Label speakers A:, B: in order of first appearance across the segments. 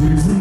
A: Jesus.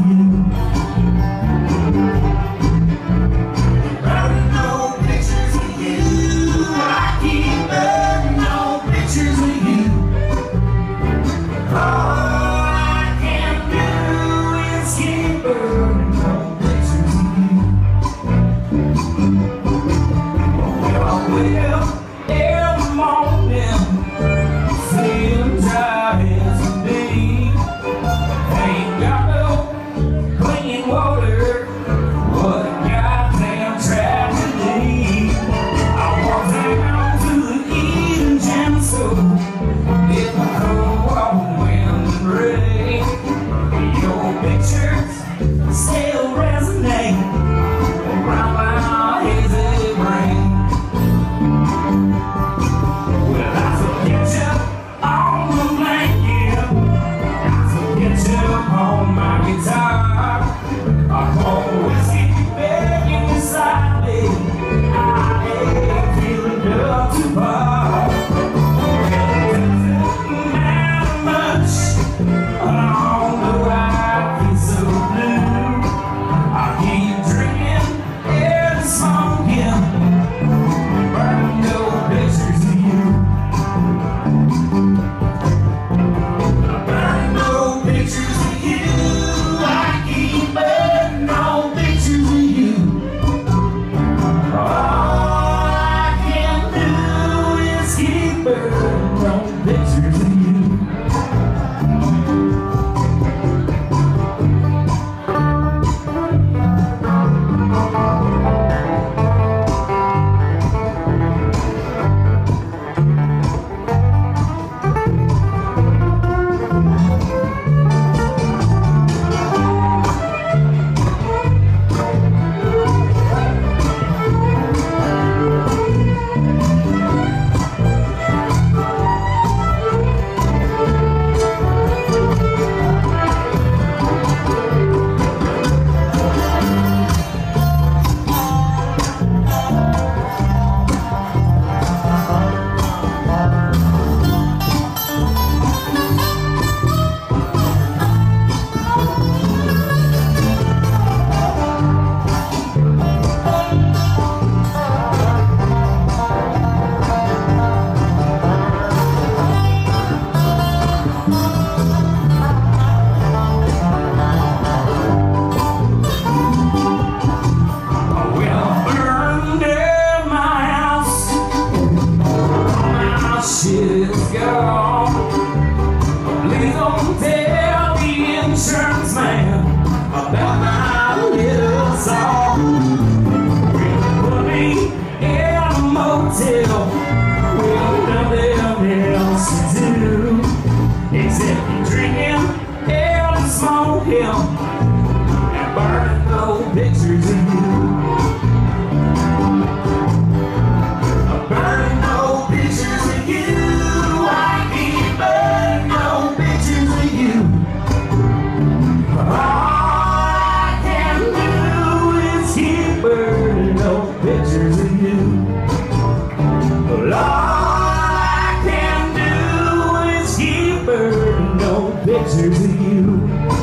A: shit is gone. Please don't tell the insurance man about my little song. We'll put me in a motel with nothing else to do except drinking and smoking and burning old pictures. pictures of you.